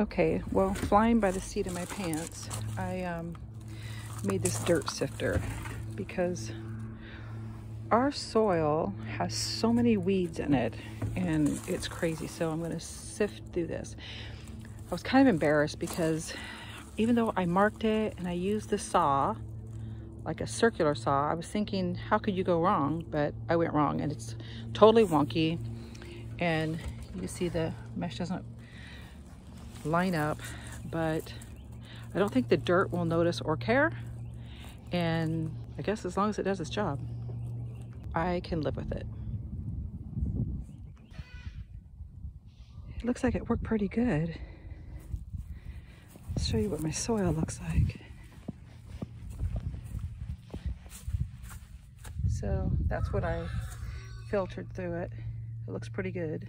Okay, well, flying by the seat of my pants, I um, made this dirt sifter because our soil has so many weeds in it and it's crazy. So I'm going to sift through this. I was kind of embarrassed because even though I marked it and I used the saw, like a circular saw, I was thinking, how could you go wrong? But I went wrong and it's totally wonky. And you see the mesh doesn't line up, but I don't think the dirt will notice or care. And I guess as long as it does its job, I can live with it. It looks like it worked pretty good. I'll show you what my soil looks like. So that's what I filtered through it. It looks pretty good.